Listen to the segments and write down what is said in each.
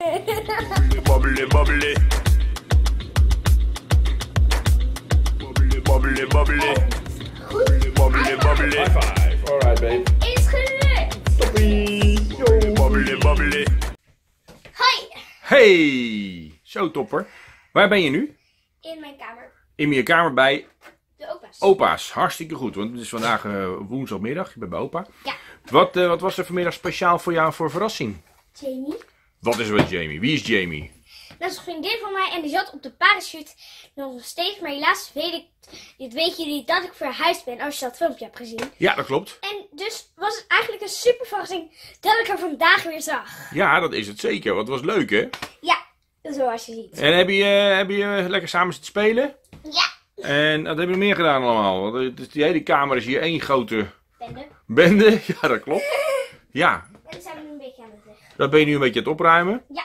Bubbly, bubbly. Bubbly, bubbly, bubbly. Bubbly, bubbly. High five. Alright, babe. Is gelukt. Bubbly, bubbly. Hoi. Hey! Zo, topper. Waar ben je nu? In mijn kamer. In je kamer bij De opa's. opa's. Hartstikke goed, want het is vandaag eh, woensdagmiddag. Je bent bij opa. Ja. Wat, eh, wat was er vanmiddag speciaal voor jou voor verrassing? Jamie. Wat is er met Jamie? Wie is Jamie? Dat is een vriendin van mij en die zat op de parachute nog steeds. Maar helaas weet ik, dit weet niet, dat ik verhuisd ben als je dat filmpje hebt gezien. Ja, dat klopt. En dus was het eigenlijk een super verrassing dat ik haar vandaag weer zag. Ja, dat is het zeker. Wat was leuk, hè? Ja, zoals je ziet. En heb je, eh, heb je eh, lekker samen zitten spelen? Ja. En wat heb je meer gedaan allemaal? Want het is- die hele kamer is hier één grote Bende. bende. Ja, dat klopt. Ja, En zijn we nu een beetje aan het weg. Dat ben je nu een beetje aan het opruimen. Ja.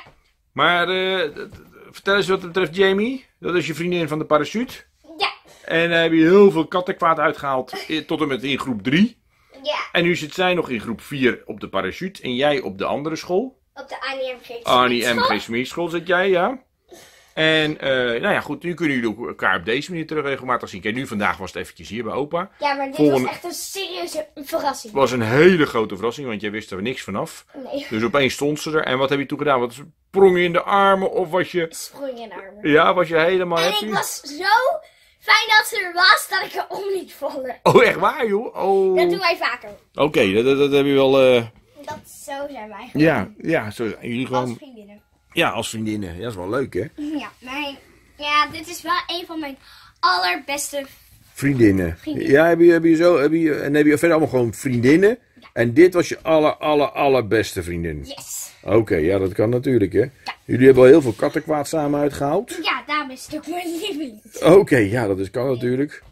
Maar eh, vertel eens wat betreft Jamie. Dat is je vriendin van de parachute. Ja. En daar heb je heel veel kattenkwaad uitgehaald. eh, Tot en met in groep 3. Ja. En nu zit zij nog in groep 4 op de parachute. En jij op de andere school. Op de Annie M. G. Arnie M. G. School zit jij, ja. En eh, nou ja, goed. Nu kunnen jullie elkaar op deze manier terug regelmatig zien. Kijk, nu vandaag was het eventjes hier bij opa. Ja, maar dit Volgende- was echt een serieuze verrassing. Het was een hele grote verrassing, want jij wist er niks vanaf. Nee. Dus opeens stond ze er. En wat heb je toen gedaan? Wat sprong je in de armen? Of was je... Sprong in de armen. Ja, was je helemaal En happy? ik was zo fijn dat ze er was dat ik er om liet vallen. Oh, echt waar, joh? Oh. Dat doen wij vaker. Oké, dat, dat, dat heb je wel... eh, Dat, zo zijn wij. Ja, ja, zo zijn jullie gewoon... Ja, als vriendinnen. Ja, dat is wel leuk, hè? Ja, mijn, ja, dit is wel een van mijn allerbeste. Vriendinnen. Vriendinnen. Ja, heb je, heb je zo... Heb je, en heb je verder allemaal gewoon vriendinnen? En dit was je aller, aller, allerbeste vriendin? Yes. Oké, ja, dat kan natuurlijk, hè? Jullie hebben al heel veel kattenkwaad samen uitgehaald? Ja, daarom is het ook mijn lieveling. Oké, ja, dat is, kan natuurlijk.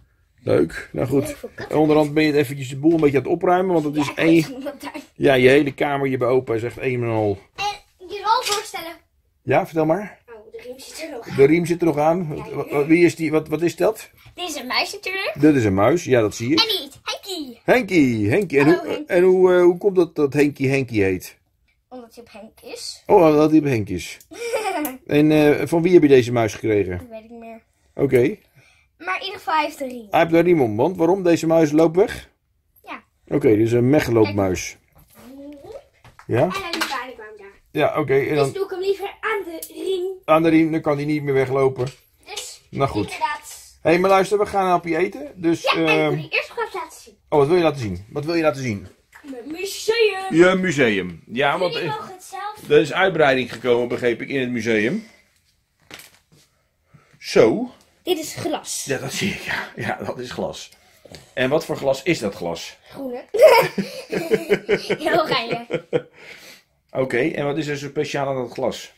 Leuk. Nou goed. Onderhand ben je het eventjes de boel een beetje aan het opruimen, want het is Ja, één... Ja, je hele kamer hier bij opa is echt één en al... En. Ja, vertel maar. Oh, de riem zit er nog. De riem zit er nog aan. Wie is die? Wat, wat is dat? Dit is een muis natuurlijk. Dit is een muis. Ja, dat zie En ik. die heet Henkie. Henkie. Henkie. En, hoe, Henkie. en hoe, eh, hoe komt dat dat Henkie Henkie heet? Omdat hij op Henk is. Oh, dat hij op Henk is. En eh, van wie heb je deze muis gekregen? Dat weet ik niet meer. Oké. Maar in ieder geval hij heeft een riem. Hij heeft daar riem om. Want waarom? Deze muis loopt weg? Ja. Oké, dit is een megaloopmuis. Ja? En hij liep aan, ik kwam daar. Ja, oké. En Dus doe ik hem liever aan de riem. aan de riem, dan kan hij niet meer weglopen. Dus Nou goed. inderdaad. Hé, hey, maar luister, we gaan een hapje eten. Dus, Ja, en ik ehm, wil je eerst nog even laten zien. oh, wat wil je laten zien? Wat wil je laten zien? Mijn museum. Je museum. Ja, want zelf. er is uitbreiding gekomen, begreep ik, in het museum. Zo. Dit is glas. Ja, dat zie ik, ja. Ja, dat is glas. En wat voor glas is dat glas? Groene. Heel oranje. Oké, en wat is er zo speciaal aan dat glas?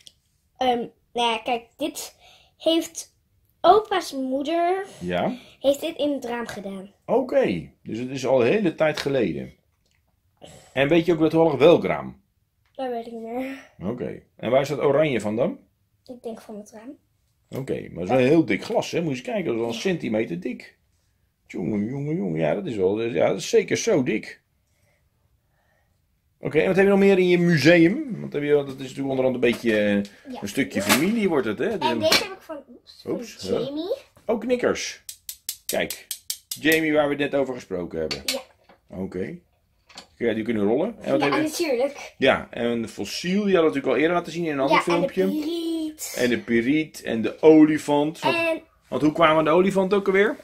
Ehm, nou ja, kijk, dit heeft opa's moeder Ja? heeft dit in het raam gedaan. Oké, dus het is al een hele tijd geleden. En weet je ook toevallig welk raam? Dat weet ik niet meer. Oké. En waar is dat oranje van dan? Ik denk van het raam. Oké, maar het is wel een heel dik glas, hè? Moet je eens kijken, dat is wel een centimeter dik. Jongen, jongen, jongen. Ja, dat is wel, ja, dat is zeker zo dik. Oké, en wat heb je nog meer in je museum? Want heb je, dat is natuurlijk onderhand een beetje eh, Ja. een stukje familie wordt het, hè? En De- deze heb ik van, oeps, van. Jamie. Ook knikkers. Kijk, Jamie waar we het net over gesproken hebben. Ja. Oké. Ja, die kunnen rollen. En wat Ja, natuurlijk. ja, en een fossiel, die hadden we natuurlijk al eerder laten zien in een ander Ja, en de filmpje. piriet. En de piriet en de olifant. Want, En want hoe kwamen we aan de olifant ook alweer?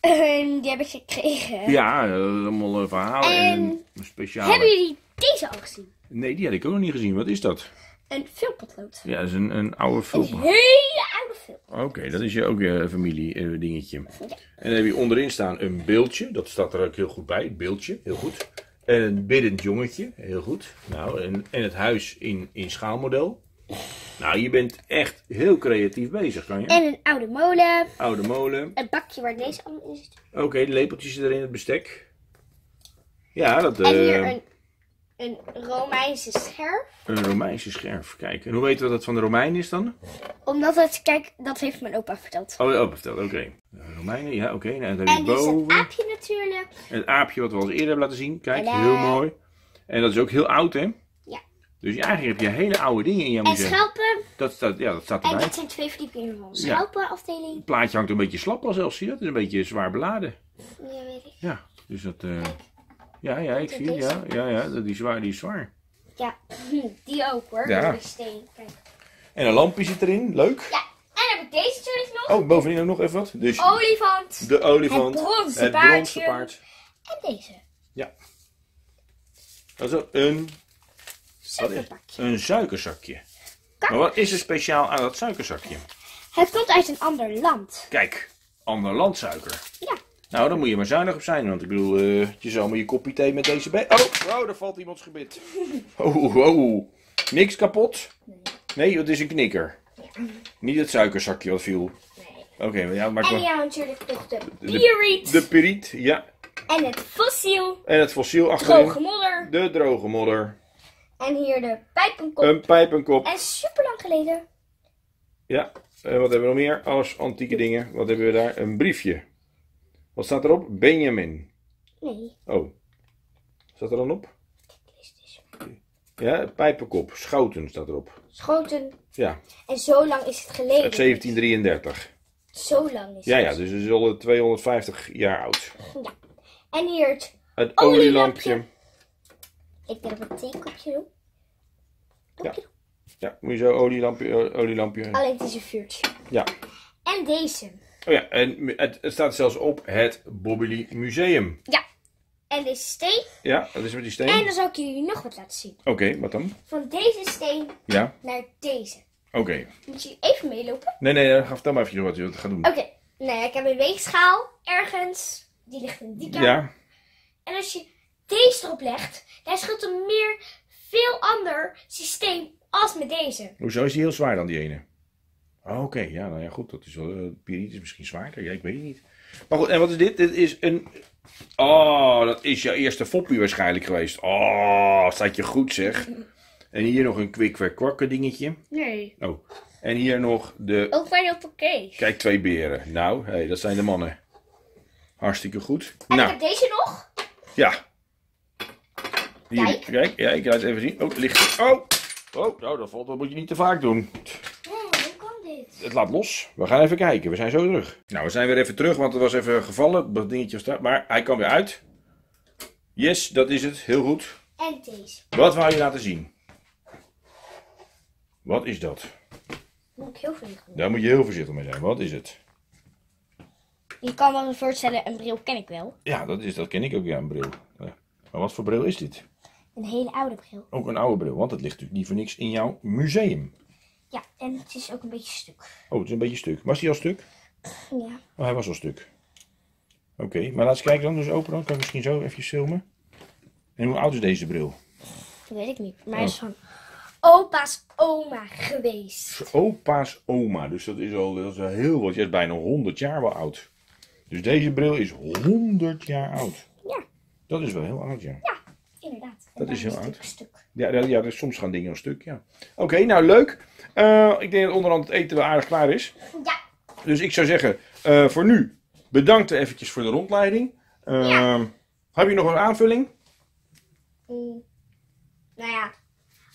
ehm, die heb ik gekregen. Ja, eh, allemaal een verhaal en, En een, een speciale. Hebben jullie deze al gezien? Nee, die had ik ook nog niet gezien. Wat is dat? Een filmpotlood. Ja, dat is een, een oude Een film. hele oude film. Oké, dat is je ook je familie eh, dingetje. En dan heb je onderin staan een beeldje. Dat staat er ook heel goed bij. Het beeldje, heel goed. En een biddend jongetje, heel goed. Nou, en, en het huis in, in schaalmodel. Nou, je bent echt heel creatief bezig, kan je? En een oude molen. Oude molen. Een bakje waar deze allemaal in zit. Oké, de lepeltjes erin, het bestek. Ja, dat... En hier eh, een, een Romeinse scherf. een Romeinse scherf. Kijk, en hoe weten we dat het van de Romein is dan? Omdat het, kijk, dat heeft mijn opa verteld. Oh, oh vertel, oké. De Romeinen, ja, oké. Nou, dan heb je En dit is boven. het aapje natuurlijk. Het aapje wat we al eens eerder hebben laten zien. Kijk, Tadaa. heel mooi. En dat is ook heel oud, hè? Ja. Dus eigenlijk heb je hele oude dingen in En museum. schelpen. Dat staat, ja, dat staat En erbij. dit zijn twee verdiepingen van Ja. schelpenafdeling. Het plaatje hangt een beetje slap al zelfs, zie je dat? Het is een beetje zwaar beladen. Ja, weet ik. Ja, dus dat... eh, ja, ja, ik zie het. Ja, ja, ja, die is zwaar, die is zwaar. Ja, die ook hoor. Ja. Die steen. Kijk. En een lampje zit erin, leuk. Ja, en dan heb ik deze natuurlijk nog. Oh, bovenin ook nog even wat. Dus Olifant. de olifant, Het bronzen het bronzen paard. En deze. Dat is ook een, wat is, Suikerpakje. een suikerzakje. Maar wat is er speciaal aan dat suikerzakje? Het komt uit een ander land. Kijk, ander landsuiker. Ja. Nou, dan moet je maar zuinig op zijn, want ik bedoel, eh, je zal maar je kopje thee met deze bij. Oh, oh, daar valt iemands gebit. Oh, oh, niks kapot? Nee, het is een knikker. Niet het suikerzakje wat viel. Nee. Oké, maar ja, maar En ja, natuurlijk nog de de, bieriet. de piriet, ja. En het fossiel. En het fossiel achterin. Droge modder. De droge modder. En hier de pijpenkop. Een pijpenkop. En super lang geleden. Ja, en wat hebben we nog meer? Alles antieke dingen. Wat hebben we daar? Een briefje. Wat staat erop? Benjamin. Nee. Oh. Staat er dan op? Ja, pijpenkop. Schouten staat erop. Schoten. Ja, En zo lang is het geleden. uit 1733. Zo lang is Ja, het. ja, dus het is al eh, 250 jaar oud. En hier het. Het Olielampje. olielampje. Ik dat een theekopje doen. Kopje Ja, moet je zo olielampje, eh, olielampje. Alleen het is een vuurtje. Ja. En deze. Oh ja, en het, het staat zelfs op het Bobbily Museum. Ja. En deze steen. Ja, dat is met die En steen. dan zal ik jullie nog wat laten zien. Oké, wat dan? Van deze steen Ja, naar deze. oké. Moet je even meelopen? Nee, nee, dan vertel maar even wat je gaat doen. Oké. Nee, ik heb een weegschaal ergens. Die ligt in die kamer. Ja, En als je deze erop legt, dan scheelt een meer veel ander systeem als met deze. hoezo is die heel zwaar dan die ene? Oh, Oké, ja, nou ja, goed. Dat is wel, piriet is misschien zwaarder. Ja, ik weet het niet. Maar goed, en wat is dit? Dit is een... Oh, dat is jouw eerste foppie waarschijnlijk geweest. Oh, staat je goed zeg. En hier nog een kwik dingetje. Nee. Oh, en hier nog de... Ook bij de oké. Kijk, twee beren. Nou, hé, dat zijn de mannen. Hartstikke goed. En Nou, ik heb deze nog. ja. Hier, Kijk. kijk, ja, ik laat het even zien. Oh, het ligt... Oh, oh, nou, dat valt, dat moet je niet te vaak doen. Oh, hoe kan dit? Het laat los. We gaan even kijken. We zijn zo terug. Nou, we zijn weer even terug, want het was even gevallen. Dat dingetje was daar. Maar hij kan weer uit. Yes, dat is het. Heel goed. En deze. Wat wou je laten zien? Wat is dat? Moet ik heel veel doen. Daar moet je heel voorzichtig mee zijn. Wat is het? Je kan wel voorstellen, een bril ken ik wel. Ja, dat, is, dat ken ik ook, ja, een bril. Ja. Maar wat voor bril is dit? Een hele oude bril. Ook een oude bril, want het ligt natuurlijk niet voor niks in jouw museum. Ja, en het is ook een beetje stuk. Oh, het is een beetje stuk. Was die al stuk? Ja. Oh, hij was al stuk. Oké, maar laat eens kijken dan. Dus open dan. Kan ik misschien zo even filmen. En hoe oud is deze bril? Dat weet ik niet. Maar Oh. hij is van opa's oma geweest. Opa's oma. Dus dat is al, dat is al heel wat. Je is bijna 100 jaar wel oud. Dus deze bril is 100 jaar oud. Ja, Dat is wel heel oud, ja. Inderdaad. Dat is heel oud. stuk. Ja, ja, ja dus soms gaan dingen een stuk, ja. Oké, nou leuk. Eh, ik denk dat onderhand het eten wel aardig klaar is. Ja, Dus ik zou zeggen, eh, voor nu bedankt eventjes voor de rondleiding. Eh, Heb je nog een aanvulling? Mm. Nou ja,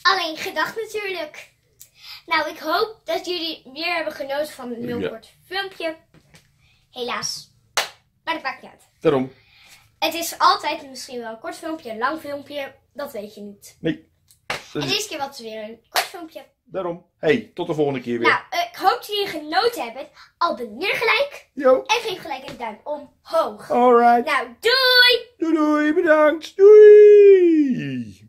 alleen gedacht natuurlijk. Nou, ik hoop dat jullie weer hebben genoten van een heel Ja. kort filmpje. Helaas. Maar dat maakt niet uit. Daarom. Het is altijd misschien wel een kort filmpje, een lang filmpje. Dat weet je niet. Nee. Dat En deze keer was het weer een kort filmpje. Daarom. Hey, tot de volgende keer weer. Nou, ik hoop dat jullie genoten hebben. Abonneer gelijk Yo. en geef gelijk een duim omhoog. Alright. Nou, doei! Doei doei, bedankt. Doei.